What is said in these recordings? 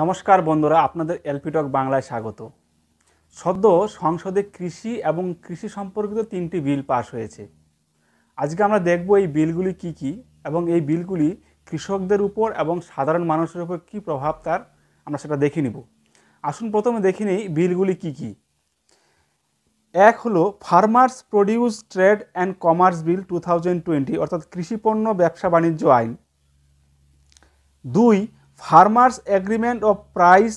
নমস্কার বন্ধুরা, আপনাদের এলপিটক বাংলায় স্বাগত। সদ্য সংসদে কৃষি এবং কৃষি সম্পর্কিত তিনটি বিল পাশ হয়েছে। আজকে আমরা দেখব এই বিলগুলি কি কি এবং এই বিলগুলি কৃষকদের উপর এবং সাধারণ মানুষের উপর কী প্রভাব তার, আমরা সেটা দেখে নিব। আসুন প্রথমে দেখে নিই বিলগুলি কি কি। এক হলো farmers produce trade and commerce bill two thousand twenty অর্থাৎ কৃষিপণ্য ব্যবসা বাণিজ্য আইন। দুই farmers agreement of price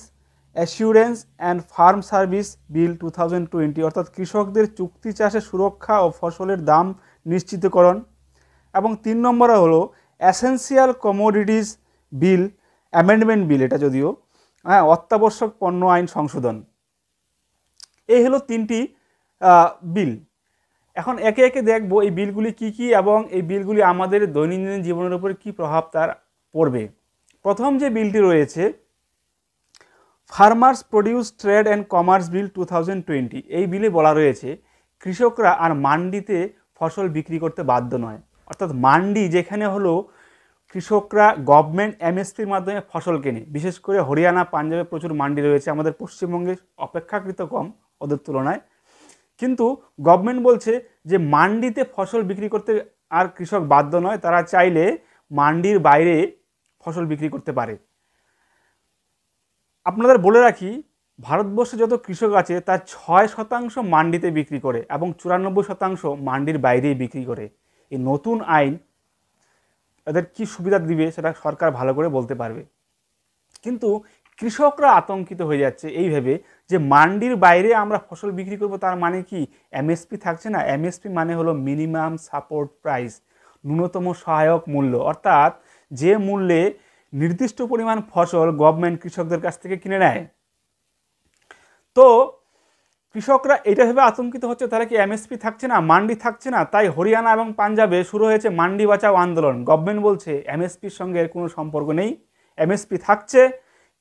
assurance and farm service bill two thousand twenty অর্থাৎ কৃষকদের চুক্তি চাষে সুরক্ষা ও ফসলের দাম নিশ্চিতকরণ। এবং তিন নম্বরে হলো essential commodities bill amendment bill এটা যদিও হ্যাঁ অত্যাবশ্যক পণ্য আইন সংশোধন। এই হলো তিনটি বিল এখন একে একে দেখব এই বিলগুলি কি কি এবং এই বিলগুলি আমাদের দৈনন্দিন জীবনের উপর কি প্রভাব তার পড়বে। প্রথম যে বিলটি রয়েছে farmers produce trade and commerce bill two এই বিলে বলা রয়েছে, কৃষকরা আর মান্ডিতে ফসল বিক্রি করতে বাধ্য নয়। অর্থাৎ মান্ডি যেখানে হলো, কৃষকরা গভর্নমেন্ট এমএসপির মাধ্যমে ফসল কেনে। বিশেষ করে হরিয়ানা, পাঞ্জাবে প্রচুর মান্ডি রয়েছে, আমাদের পশ্চিমবঙ্গে অপেক্ষাকৃত কম, ওদের তুলনায়। কিন্তু গভর্নমেন্ট বলছে যে মান্ডিতে ফসল বিক্রি করতে আর কৃষক বাধ্য নয়, তারা চাইলে মান্ডির বাইরে ফসল বিক্রি করতে পারে। আপনাদের বলে রাখি, ভারতবর্ষে যত কৃষক আছে, তার ছয় শতাংশ মান্ডিতে বিক্রি করে এবং চুরানব্বই শতাংশ মান্ডির বাইরেই বিক্রি করে। এই নতুন আইন তাদের কি সুবিধা দিবে সেটা সরকার ভালো করে বলতে পারবে। কিন্তু কৃষকরা আতঙ্কিত হয়ে যাচ্ছে এই ভেবে যে মান্ডির বাইরে আমরা ফসল বিক্রি করব তার মানে কি? এমএসপি থাকছে না। এমএসপি মানে হলো মিনিমাম সাপোর্ট প্রাইস, ন্যূনতম সহায়ক মূল্য। অর্থাৎ যে মূল্যে নির্দিষ্ট পরিমাণ ফসল গভর্নমেন্ট কৃষকদের কাছ থেকে কিনে নেয়। তো কৃষকরা এটা ভেবে আতঙ্কিত হচ্ছে, তারা কি এমএসপি থাকছে না, মান্ডি থাকছে না? তাই হরিয়ানা এবং পাঞ্জাবে শুরু হয়েছে মান্ডি বাঁচাও আন্দোলন। গভর্নমেন্ট বলছে এমএসপির সঙ্গে এর কোনো সম্পর্ক নেই। এমএসপি থাকছে,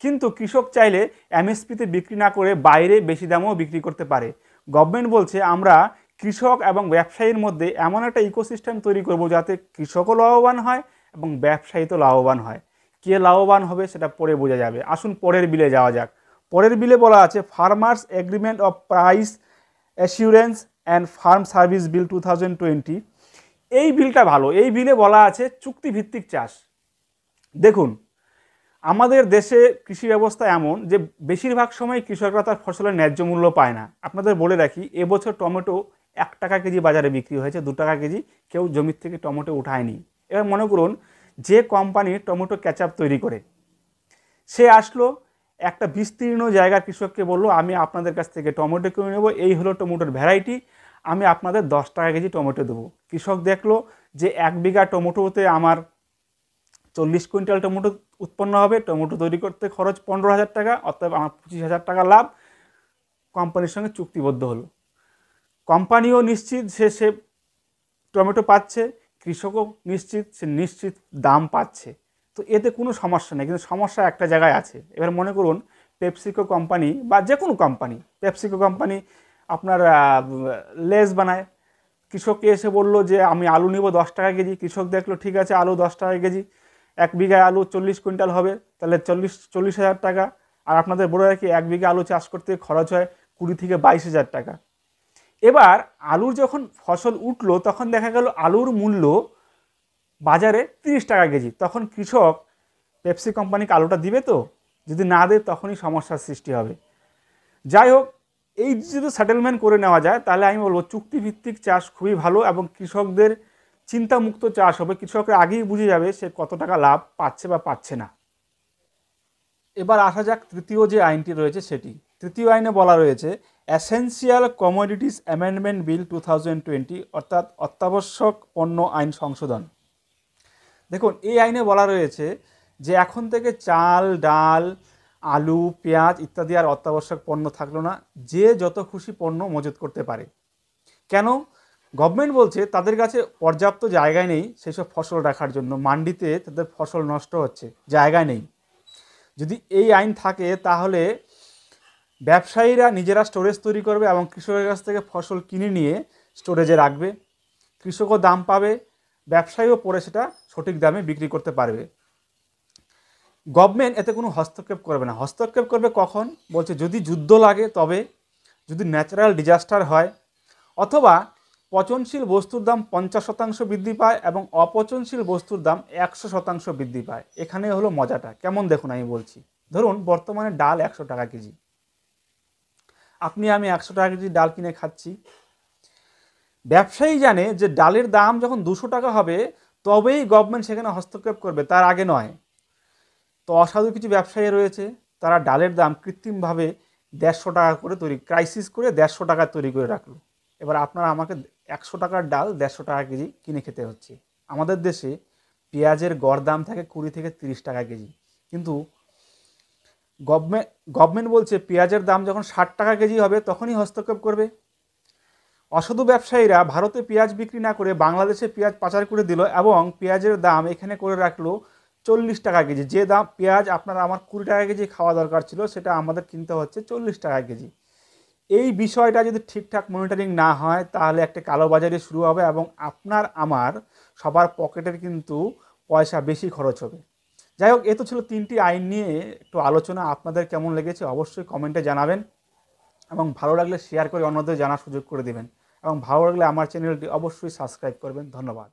কিন্তু কৃষক চাইলে এমএসপিতে বিক্রি না করে বাইরে বেশি দামেও বিক্রি করতে পারে। গভর্নমেন্ট বলছে আমরা কৃষক এবং ব্যবসায়ীর মধ্যে এমন একটা ইকোসিস্টেম তৈরি করব যাতে কৃষকও লাভবান হয় এবং ব্যবসায়ী তো লাভবান হয়। কে লাভবান হবে সেটা পরে বোঝা যাবে। আসুন পরের বিলে যাওয়া যাক। পরের বিলে বলা আছে farmers agreement of price assurance and farm service bill two এই বিলটা ভালো। এই বিলে বলা আছে, চুক্তিভিত্তিক চাষ। দেখুন, আমাদের দেশে কৃষি ব্যবস্থা এমন যে বেশিরভাগ সময় কৃষকরা তার ফসলের ন্যায্য মূল্য পায় না। আপনাদের বলে রাখি, এবছর টমেটো এক টাকা কেজি বাজারে বিক্রি হয়েছে, দু টাকা কেজি কেউ জমির থেকে টমেটো উঠায়নি। এবার মনে করুন যে কোম্পানি টমেটো ক্যাচআপ তৈরি করে, সে আসলো একটা বিস্তীর্ণ জায়গার কৃষককে বলল, আমি আপনাদের কাছ থেকে টমেটো কিনে নেব, এই হলো টমেটোর ভ্যারাইটি আমি আপনাদের দশ টাকা কেজি টমেটো দেবো। কৃষক দেখল যে এক বিঘা টমেটোতে আমার চল্লিশ কুইন্টাল টমেটো উৎপন্ন হবে, টমেটো তৈরি করতে খরচ পনেরো হাজার টাকা অর্থাৎ আমার পঁচিশ হাজার টাকা লাভ। কোম্পানির সঙ্গে চুক্তিবদ্ধ হলো। কোম্পানিও নিশ্চিত সে সে টমেটো পাচ্ছে কৃষকও নিশ্চিত, সে নিশ্চিত দাম পাচ্ছে। তো এতে কোনো সমস্যা নেই, কিন্তু সমস্যা একটা জায়গায় আছে। এবার মনে করুন পেপসিকো কোম্পানি বা যে কোনো কোম্পানি পেপসিকো কোম্পানি আপনার লেস বানায়। কৃষককে এসে বলল যে, আমি আলু নিব দশ টাকা কেজি। কৃষক দেখল, ঠিক আছে, আলু দশ টাকা কেজি। এক বিঘায় আলু চল্লিশ কুইন্টাল হবে। তাহলে চল্লিশ চল্লিশ হাজার টাকা। আর আপনাদের বলে রাখি, এক বিঘা আলু চাষ করতে খরচ হয় কুড়ি থেকে বাইশ হাজার টাকা। এবার আলুর যখন ফসল উঠল, তখন দেখা গেল আলুর মূল্য বাজারে তিরিশ টাকা কেজি। তখন কৃষক পেপসি কোম্পানিকে আলুটা দিবে তো? যদি না দেয়, তখনই সমস্যার সৃষ্টি হবে। যাই হোক, এই যদি সেটেলমেন্ট করে নেওয়া যায়, তাহলে আমি বলব চুক্তিভিত্তিক চাষ খুবই ভালো এবং কৃষকদের চিন্তামুক্ত চাষ হবে। কৃষকরা আগেই বুঝে যাবে সে কত টাকা লাভ পাচ্ছে বা পাচ্ছে না। এবার আসা যাক তৃতীয় যে আইনটি রয়েছে সেটি। তৃতীয় আইনে বলা রয়েছে essential commodities amendment bill two thousand twenty অর্থাৎ অত্যাবশ্যক পণ্য আইন সংশোধন। দেখুন, এই আইনে বলা রয়েছে যে এখন থেকে চাল, ডাল, আলু, পেঁয়াজ ইত্যাদি আর অত্যাবশ্যক পণ্য থাকল না, যে যত খুশি পণ্য মজুত করতে পারে। কেন? গভর্নমেন্ট বলছে তাদের কাছে পর্যাপ্ত জায়গায় নেই সেই সব ফসল রাখার জন্য। মান্ডিতে তাদের ফসল নষ্ট হচ্ছে জায়গায় নেই। যদি এই আইন থাকে তাহলে ব্যবসায়ীরা নিজেরা স্টোরেজ তৈরি করবে এবং কৃষকের কাছ থেকে ফসল কিনে নিয়ে স্টোরেজে রাখবে। কৃষকও দাম পাবে, ব্যবসায়ীও পরে সেটা সঠিক দামে বিক্রি করতে পারবে। গভর্নমেন্ট এতে কোনো হস্তক্ষেপ করবে না। হস্তক্ষেপ করবে কখন? বলছে যদি যুদ্ধ লাগে তবে, যদি ন্যাচারাল ডিজাস্টার হয়, অথবা পচনশীল বস্তুর দাম পঞ্চাশ শতাংশ বৃদ্ধি পায় এবং অপচনশীল বস্তুর দাম একশো শতাংশ বৃদ্ধি পায়। এখানে হলো মজাটা। কেমন দেখুন আমি বলছি। ধরুন বর্তমানে ডাল একশো টাকা কেজি। আপনি আমি একশো টাকা কেজি ডাল কিনে খাচ্ছি। ব্যবসায়ী জানে যে ডালের দাম যখন দুশো টাকা হবে, তবেই গভর্নমেন্ট সেখানে হস্তক্ষেপ করবে, তার আগে নয়। তো অসাধু কিছু ব্যবসায়ী রয়েছে, তারা ডালের দাম কৃত্রিমভাবে দেড়শো টাকা করে তৈরি ক্রাইসিস করে দেড়শো টাকা তৈরি করে রাখল। এবার আপনারা আমাকে একশো টাকার ডাল দেড়শো টাকা কেজি কিনে খেতে হচ্ছে। আমাদের দেশে পেঁয়াজের গড় দাম থাকে কুড়ি থেকে তিরিশ টাকা কেজি। কিন্তু গভর্নমেন্ট গভর্নমেন্ট বলছে পেঁয়াজের দাম যখন ষাট টাকা কেজি হবে, তখনই হস্তক্ষেপ করবে। অসাধু ব্যবসায়ীরা ভারতে পেঁয়াজ বিক্রি না করে বাংলাদেশে পেঁয়াজ পাচার করে দিল এবং পেঁয়াজের দাম এখানে করে রাখল চল্লিশ টাকা কেজি। যে দাম, পেঁয়াজ আপনার আমার কুড়ি টাকা কেজি খাওয়া দরকার ছিল, সেটা আমাদের কিনতে হচ্ছে চল্লিশ টাকা কেজি। এই বিষয়টা যদি ঠিকঠাক মনিটরিং না হয়, তাহলে একটা কালোবাজারি শুরু হবে এবং আপনার, আমার সবার পকেটের কিন্তু পয়সা বেশি খরচ হবে। যাই হোক এ তো ছিল তিনটি আইন নিয়ে একটু আলোচনা। আপনাদের কেমন লেগেছে অবশ্যই কমেন্টে জানাবেন এবং ভালো লাগলে শেয়ার করে অন্যদের জানার সুযোগ করে দেবেন। এবং ভালো লাগলে আমার চ্যানেলটি অবশ্যই সাবস্ক্রাইব করবেন। ধন্যবাদ।